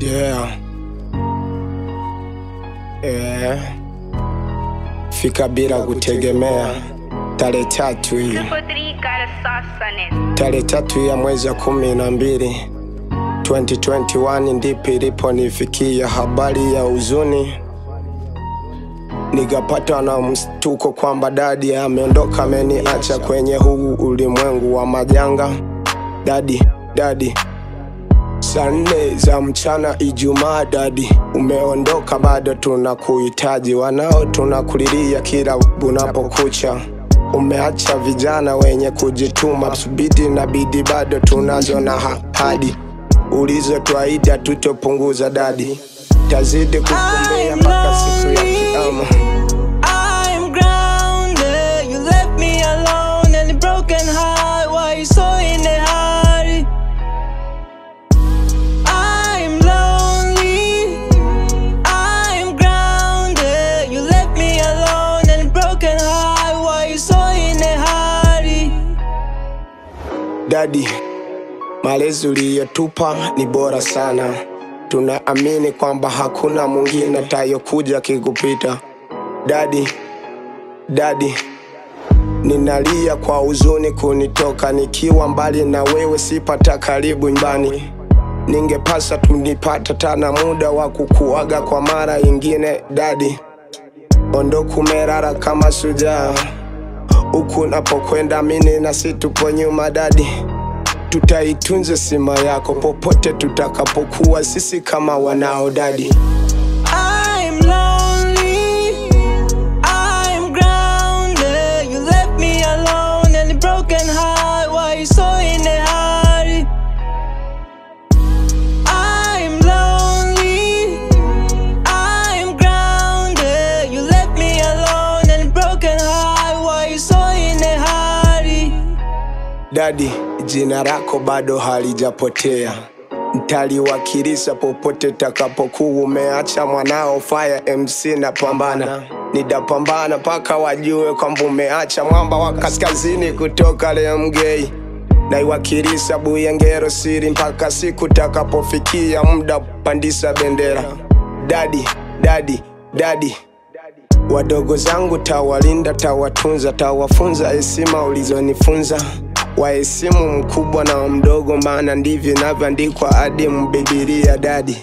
Yeah. Yeah. Fika bila kutegemea. Tarehe tatu hii, Super 3 got a sauce on tarehe tatu ya mwezi wa kumi na mbili 2021 ndipo iliponifikia habari ya huzuni, nikapatwa na mstuko kwamba dadi ameondoka, ameniacha kwenye huu ulimwengu wa majanga. Dadi, dadi, Saa nne za mchana Ijumaa, dadi. Umeondoka, bado tunakuhitaji, wanao tunakulilia kila unapokucha. Umeacha vijana wenye kujituma, subidi na bidi, bado tunazo na hadi. Ulizotwaidi hatutopunguza dadi, tazidi kukumbea mpaka siku ya kiama. Dadi, malezi uliyotupa ni bora sana. Tunaamini kwamba hakuna mwingine atayokuja kikupita. Dadi, dadi, ninalia kwa huzuni kunitoka, nikiwa mbali na wewe, sipata karibu nyumbani. Ningepasa tunipata tana muda wa kukuaga kwa mara ingine. Dadi, ondokumerara kama sujaa huku unapokwenda, mimi na si tupo nyuma dadi, tutaitunza sima yako popote tutakapokuwa sisi kama wanao dadi. Dadi, jina lako bado halijapotea, ntaliwakilisha popote takapokuwa. Umeacha mwanao Fire MC na pambana, nitapambana mpaka wajue kwamba umeacha mwamba wa kaskazini kutoka Lemgei. Naiwakilisha Buyengero siri mpaka siku takapofikia muda pandisa bendera. Dadi, dadi, dadi, Wadogo zangu tawalinda, tawatunza, tawafunza heshima ulizonifunza. Waheshimu mkubwa na mdogo, maana ndivyo inavyoandikwa hadi mbibilia. Dadi,